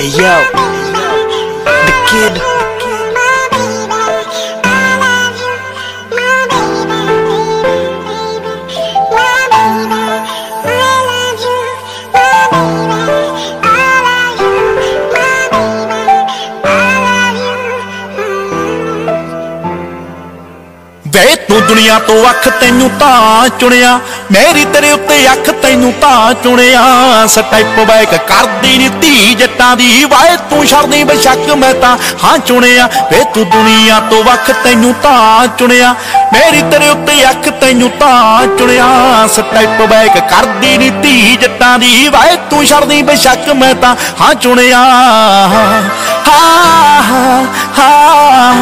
Hey yo, the kid. ਵੇ ਤੂੰ ਦੁਨੀਆ ਤੋਂ ਅੱਖ ਤੈਨੂੰ ਤਾਂ ਚੁਣਿਆ, ਮੇਰੀ ਤੇਰੇ ਉੱਤੇ ਅੱਖ ਤੈਨੂੰ ਤਾਂ ਚੁਣਿਆ। ਸਟੈਪ ਬੈਕ ਕਰਦੀ ਨੀ ਧੀ ਜੱਟਾਂ ਦੀ, ਵਾਏ ਤੂੰ ਛੜਦੀ ਬੇਸ਼ੱਕ ਮੈਂ ਤਾਂ, ਹਾਂ ਚੁਣਿਆ। ਵੇ ਤੂੰ ਦੁਨੀਆ ਤੋਂ ਵੱਖ ਤੈਨੂੰ ਤਾਂ ਚੁਣਿਆ, ਮੇਰੀ ਤੇਰੇ ਉੱਤੇ ਅੱਖ ਤੈਨੂੰ ਤਾਂ ਚੁਣਿਆ। ਸਟੈਪ ਬੈਕ ਕਰਦੀ ਨੀ ਧੀ ਜੱਟਾਂ ਦੀ, ਵਾਏ ਤੂੰ ਛੜਦੀ ਬੇਸ਼ੱਕ ਮੈਂ ਤਾਂ, ਹਾਂ ਚੁਣਿਆ। ਹਾਂ ਹਾਂ ਹਾਂ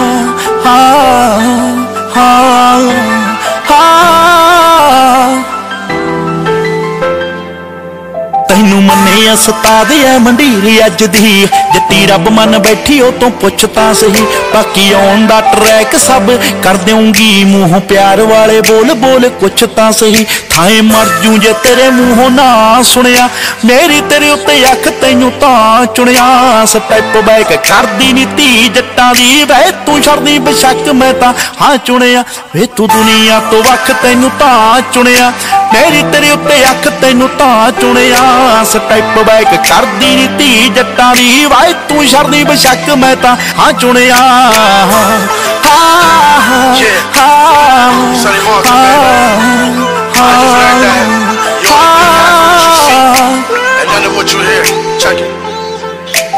ਹਾਂ। ਹਾਂ ਤੈਨੂੰ ਮੰਨੇ ਐ ਮੰਡੀਰ ਅੱਜ ਦੀ। ਜੱਟੀ ਰੱਬ ਮੰਨ ਬੈਠੀ, ਉਹ ਤੋਂ ਪੁੱਛ ਤਾਂ ਸਹੀ। ਬਾਕੀ ਆਉਣ ਦਾ ਟਰੈਕ ਸਭ ਕਰ ਦੇਉਂਗੀ ਮੂੰਹੋਂ ਪਿਆਰ ਵਾਲੇ ਬੋਲ ਬੋਲ ਕੁਛ ਤਾਂ ਸਹੀ। ਥਾਏ ਮਰ ਜੂ ਜੇ ਤੇਰੇ ਮੂੰਹੋਂ ਨਾ ਸੁਣਿਆ। ਮੇਰੀ ਤੇਰੇ ਉੱਤੇ ਅੱਖ ਤੈਨੂੰ ਤਾਂ ਚੁਣਿਆ। ਸਟੈਪ ਬੈਕ ਕਰਦੀ ਨੀ ਧੀ ਜੱਟਾਂ ਦੀ। ਵੇ ਤੂੰ ਛੜਦੀ ਬੇਸ਼ੱਕ, ਮੈਂ ਤਾਂ ਹਾਂ ਚੁਣਿਆ। ਵੇ ਤੂੰ ਦੁਨੀਆ ਤੋਂ ਵੱਖ ਤੈਨੂੰ ਤਾਂ ਚੁਣਿਆ। ਮੇਰੀ ਤੇਰੇ ਉੱਤੇ ਅੱਖ ਤੈਨੂੰ ਤਾਂ ਚੁਣਿਆ। ਸਟੈਪ ਬੈਕ ਕਰਦੀ ਨੀ ਧੀ ਜੱਟਾਂ ਦੀ ਵਾਏ ਤੂੰ ਛੜਦੀ ਬੇਸ਼ੱਕ ਮੈਂ ਤਾਂ ਹਾਂ ਚੁਣਿਆ ਹਾਂ Sonny Martin, baby. I just like that. You only have what you see, and none of what you hear. Check it.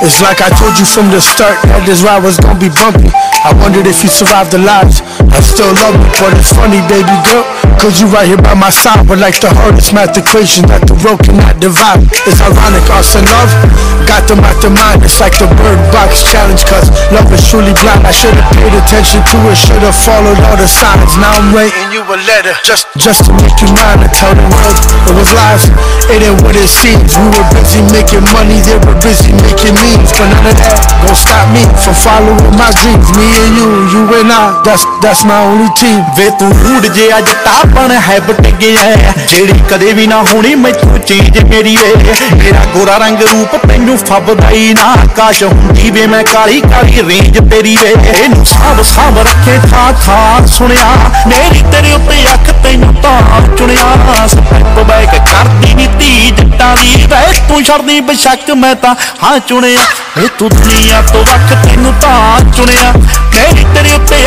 It's like I told you from the start that this ride was gonna be bumpy. I wondered if you survived the lies. I still love you, but it's funny, baby girl. Cause you right here by my side, but like the hardest math equation that the world cannot divide. It's ironic, us and love got them out their mind. It's like the bird box challenge, cause love is truly blind. I should've paid attention to it, should've followed all the signs. Now I'm writing you a letter, just just to make you mine and tell the world it was lies. It ain't what it seems. We were busy making money, they were busy making memes. But none of that gon' me from following my dreams. Me and you, you and I, that's that's my only team. ਵੇ ਤੂੰ ਰੂੜ ਜੇ ਅੱਜ ਤਾਪਣ ਹੈਬਟ ਗਿਆ ਜਿਹੜੀ ਕਦੇ ਵੀ ਨਾ ਹੋਣੀ ਮੈਥੋਂ ਚੀਜ਼ ਮੇਰੀ ਵੇ ਮੇਰਾ ਗੋਰਾ ਰੰਗ ਰੂਪ ਤੈਨੂੰ ਫੱਬਦਾ ਹੀ ਨਾ। ਕਾਸ਼ ਹੁੰਦੀ ਵੇ ਮੈਂ ਕਾਲੀ ਕਾਲੀ ਰੇਂਜ ਤੇਰੀ ਵੇ ਇਹਨੂੰ ਸਾਂਭ ਸਾਂਭ ਰੱਖੇ ਥਾਂ ਥਾਂ ਸੁਣਿਆ। ਮੇਰੀ ਤੇਰੇ ਉੱਤੇ ਅੱਖ ਤੈਨੂੰ ਤਾਂ ਚੁਣਿਆ। ਸਟੈਪ ਬੈਕ ਕਰਦੀ ਨੀ ਵੇ ਤੂੰ ਬੇਸ਼ੱਕ ਮੈਂ ਤਾਂ, ਹਾਂ ਚੁਣਿਆ। ਵੇ ਤੂੰ ਦੁਨੀਆ ਤੋਂ ਵੱਖ ਤੈਨੂੰ ਤਾਂ ਚੁਣਿਆ। ਮੇਰੀ ਤੇਰੇ ਉੱਤੇ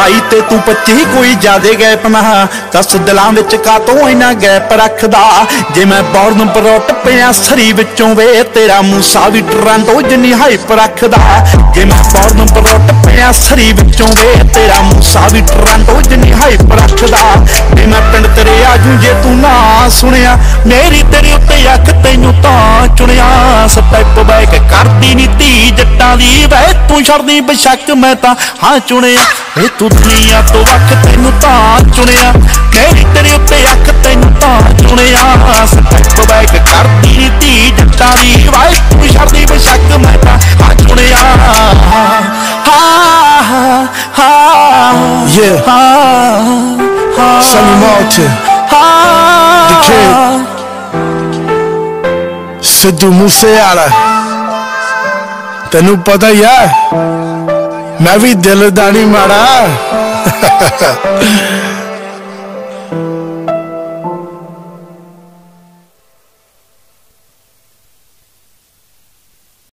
ਭਾਈ ਤੇ ਤੂੰ 25 ਕੋਈ ਜਿਆਦੇ ਗੈਪ ਨਾ। ਦੱਸ ਦਿਲਾਂ ਵਿੱਚ ਕਾ ਤੋਂ ਇਨਾ ਗੈਪ ਰੱਖਦਾ। ਜੇ ਮੈਂ ਬੌਰਨ ਬਰੋਟ ਪਿਆ, ਸਰੀ ਵਿੱਚੋਂ ਵੇ, ਤੇਰਾ ਮੂਸਾ ਵੀ ਟਰਾਂਟੋ ਜਿੰਨੀ ਹਾਈਪ ਰੱਖਦਾ। ਜੇ ਮੈਂ ਬੌਰਨ ਪਰੋਟ ਸਰੀ ਵਿੱਚੋਂ ਵੇ, ਤੇਰਾ ਮੂਸਾ ਵੀ ਟਰਾਂਟੋ ਜਿੰਨੀ ਹਾਈਪ ਰੱਖਦਾ। ਜੇ ਮੈਂ ਪਿੰਡ ਤੇਰੇ ਆਜੂ ਜੇ ਤੂੰ ਨਾ ਸੁਣਿਆ। ਮੇਰੀ ਤੇਰੇ ਉੱਤੇ ਅੱਖ ਤੈਨੂੰ ਤਾਂ ਚੁਣਿਆ। ਸਟੈਪ ਬੈਕ ਕਰਦੀ ਨੀ ਧੀ ਜੱਟਾਂ ਦੀ। ਵੇ, ਤੂੰ ਛੜਦੀ ਬੇਸ਼ੱਕ, ਮੈਂ ਤਾਂ ਹਾਂ ਚੁਣਿਆ। ਵੇ, ਤੂੰ ਦੁਨੀਆ ਤੋਂ ਵੱਖ ਤੈਨੂੰ ਤਾਂ ਚੁਣਿਆ। ਮੇਰੀ ਤੇਰੇ ਉੱਤੇ ਅੱਖ ਤੈਨੂੰ ਤਾਂ ਚੁਣਿਆ। ਸਟੈਪ ਬੈਕ ਕਰਦੀ Sonny Martin, The Kid. Sidhu Moosewala ਤੈਨੂੰ ਪਤਾ ਹੀ ਹੈ ਮੈਂ ਵੀ ਦਿਲ ਦਾ ਨਹੀਂ ਮਾੜਾ